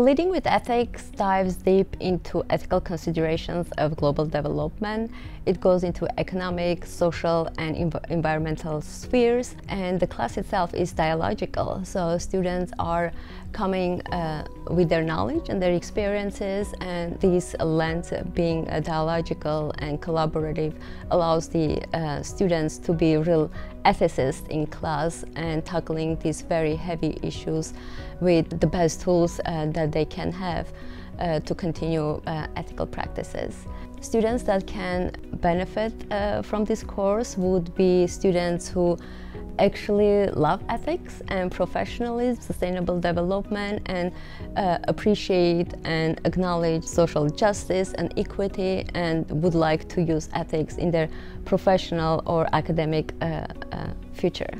Leading with Ethics dives deep into ethical considerations of global development. It goes into economic, social, and env environmental spheres, and the class itself is dialogical. So students are coming uh, with their knowledge and their experiences, and this lens being uh, dialogical and collaborative allows the uh, students to be real ethicists in class and tackling these very heavy issues with the best tools uh, that they can have uh, to continue uh, ethical practices. Students that can benefit uh, from this course would be students who actually love ethics and professionalism, sustainable development, and uh, appreciate and acknowledge social justice and equity, and would like to use ethics in their professional or academic uh, uh, future.